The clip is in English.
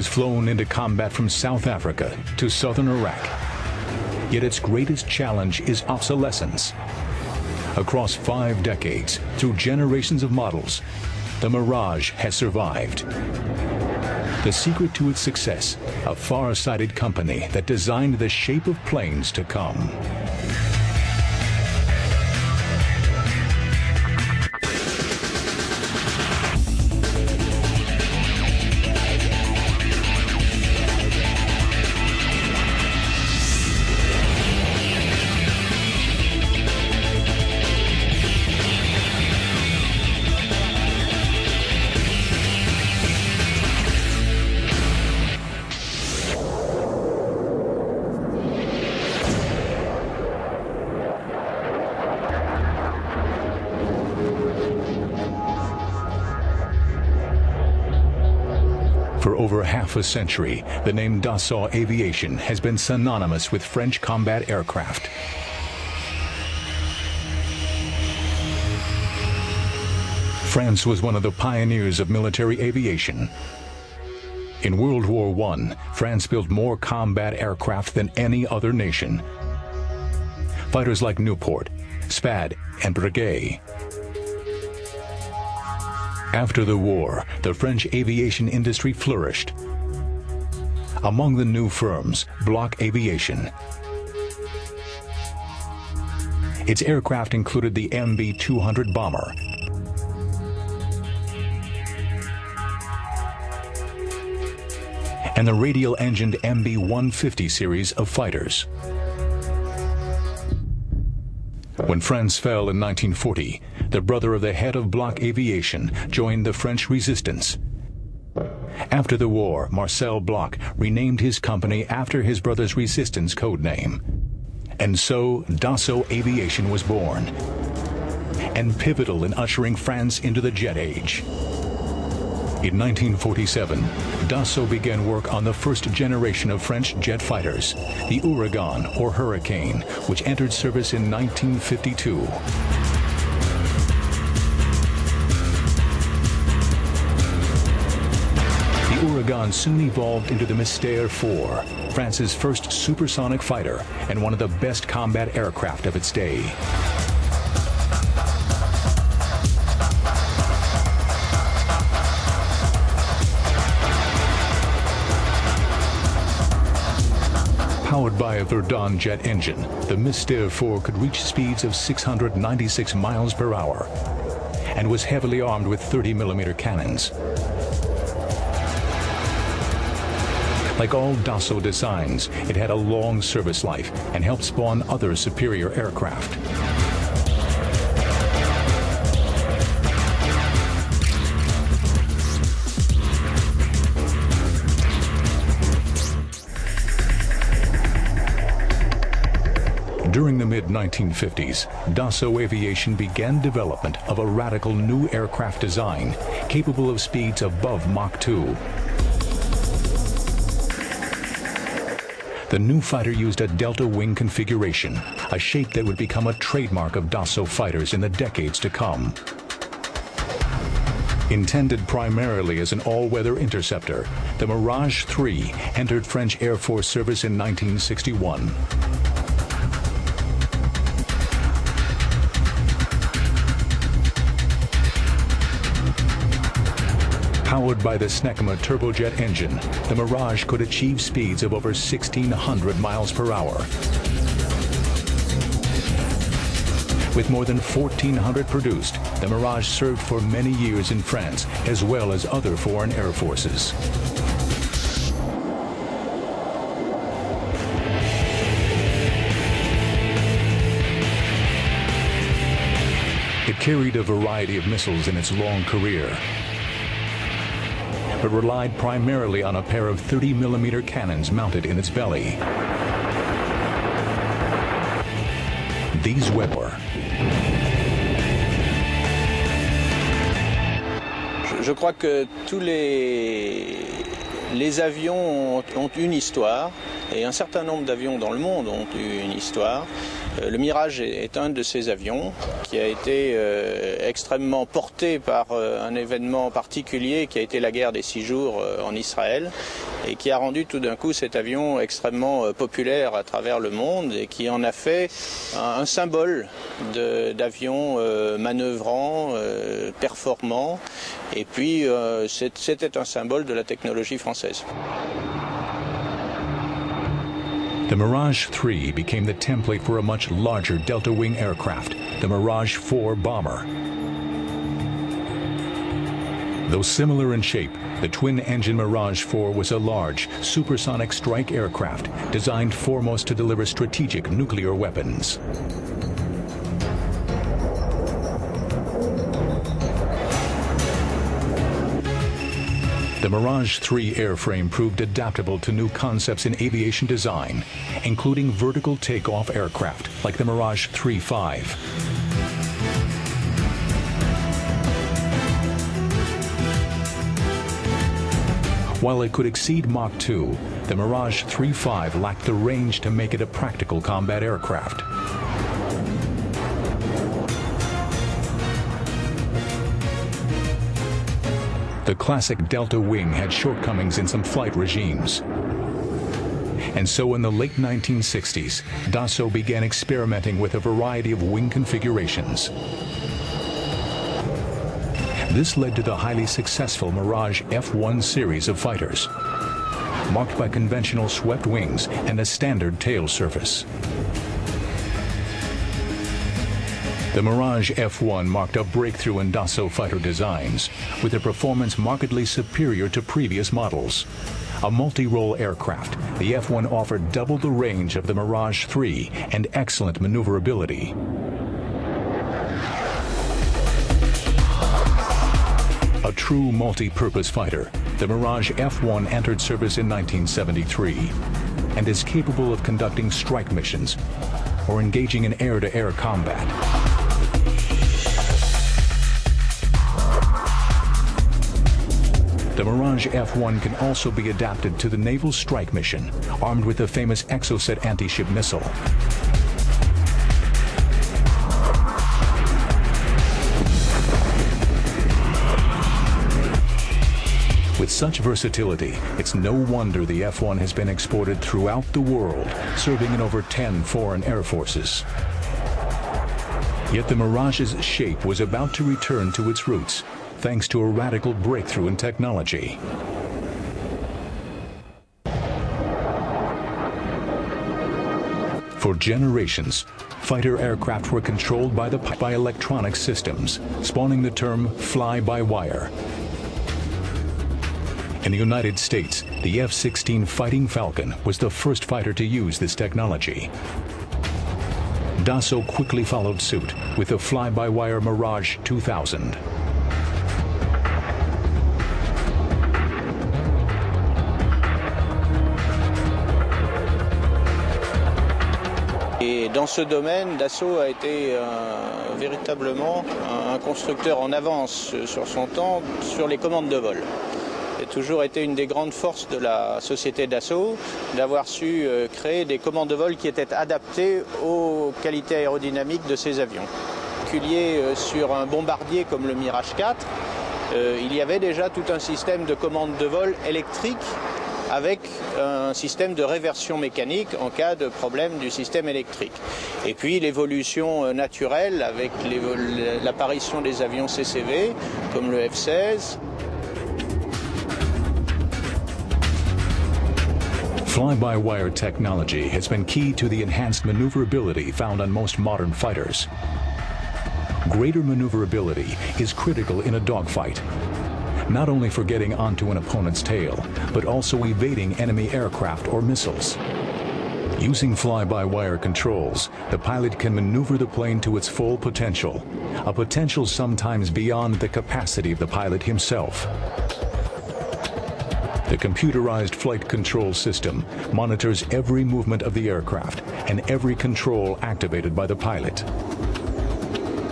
has flown into combat from South Africa to southern Iraq. Yet its greatest challenge is obsolescence. Across five decades, through generations of models, the Mirage has survived. The secret to its success, a far-sighted company that designed the shape of planes to come. Half a century, the name Dassault Aviation has been synonymous with French combat aircraft. France was one of the pioneers of military aviation. In World War I, France built more combat aircraft than any other nation. Fighters like Nieuport, Spad, and Breguet after the war, the French aviation industry flourished. Among the new firms, Bloch Aviation. Its aircraft included the MB-200 bomber, and the radial-engined MB-150 series of fighters. When France fell in 1940, the brother of the head of Bloch Aviation joined the French resistance. After the war, Marcel Bloch renamed his company after his brother's resistance code name. And so Dassault Aviation was born, and pivotal in ushering France into the jet age. In 1947, Dassault began work on the first generation of French jet fighters, the Ouragan or Hurricane, which entered service in 1952. The Ouragan soon evolved into the Mystère 4, France's first supersonic fighter and one of the best combat aircraft of its day. Powered by a Verdon jet engine, the Mystère 4 could reach speeds of 696 miles per hour and was heavily armed with 30-millimeter cannons. Like all Dassault designs, it had a long service life and helped spawn other superior aircraft. During the mid-1950s, Dassault Aviation began development of a radical new aircraft design capable of speeds above Mach 2. The new fighter used a delta wing configuration, a shape that would become a trademark of Dassault fighters in the decades to come. Intended primarily as an all-weather interceptor, the Mirage 3 entered French Air Force service in 1961. Powered by the Snecma turbojet engine, the Mirage could achieve speeds of over 1,600 miles per hour. With more than 1,400 produced, the Mirage served for many years in France, as well as other foreign air forces. It carried a variety of missiles in its long career, but relied primarily on a pair of 30 millimeter cannons mounted in its belly. These Je crois que tous les, les avions ont, ont, une histoire et un certain nombre d'avions dans le monde ont eu une histoire. Euh, le Mirage est, un de ces avions qui a été euh, extrêmement porté par euh, un événement particulier qui a été la guerre des six jours en Israël et qui a rendu tout d'un coup cet avion extrêmement populaire à travers le monde et qui en a fait un, symbole d'avion euh, manœuvrant, performant. Et puis c'était un symbole de la technologie française. The Mirage 3 became the template for a much larger Delta Wing aircraft, the Mirage 4 bomber. Though similar in shape, the twin-engine Mirage 4 was a large, supersonic strike aircraft designed foremost to deliver strategic nuclear weapons. The Mirage 3 airframe proved adaptable to new concepts in aviation design, including vertical takeoff aircraft like the Mirage 3.5. While it could exceed Mach 2, the Mirage 3.5 lacked the range to make it a practical combat aircraft. The classic Delta Wing had shortcomings in some flight regimes. And so in the late 1960s, Dassault began experimenting with a variety of wing configurations. This led to the highly successful Mirage F-1 series of fighters, marked by conventional swept wings and a standard tail surface. The Mirage F-1 marked a breakthrough in Dassault fighter designs, with a performance markedly superior to previous models. A multi-role aircraft, the F-1 offered double the range of the Mirage 3 and excellent maneuverability. A true multi-purpose fighter, the Mirage F-1 entered service in 1973 and is capable of conducting strike missions or engaging in air-to-air combat. The Mirage F-1 can also be adapted to the naval strike mission, armed with the famous Exocet anti-ship missile. With such versatility, it's no wonder the F-1 has been exported throughout the world, serving in over 10 foreign air forces. Yet the Mirage's shape was about to return to its roots, thanks to a radical breakthrough in technology. For generations, fighter aircraft were controlled by, the, by electronic systems, spawning the term fly-by-wire. In the United States, the F-16 Fighting Falcon was the first fighter to use this technology. Dassault quickly followed suit with the fly-by-wire Mirage 2000. Et dans ce domaine, Dassault a été euh, véritablement un, constructeur en avance sur son temps sur les commandes de vol. C'est toujours été une des grandes forces de la société Dassault d'avoir su euh, créer des commandes de vol qui étaient adaptées aux qualités aérodynamiques de ces avions. Particulier euh, sur un bombardier comme le Mirage 4, euh, il y avait déjà tout un système de commandes de vol électrique avec un système de réversion mécanique en cas de problème du système électrique. Et puis l'évolution naturelle avec l'apparition des avions CCV comme le F-16. Fly-by-wire technology has been key to the enhanced maneuverability found on most modern fighters. Greater maneuverability is critical in a dogfight, not only for getting onto an opponent's tail, but also evading enemy aircraft or missiles. Using fly-by-wire controls, the pilot can maneuver the plane to its full potential, a potential sometimes beyond the capacity of the pilot himself. The computerized flight control system monitors every movement of the aircraft and every control activated by the pilot.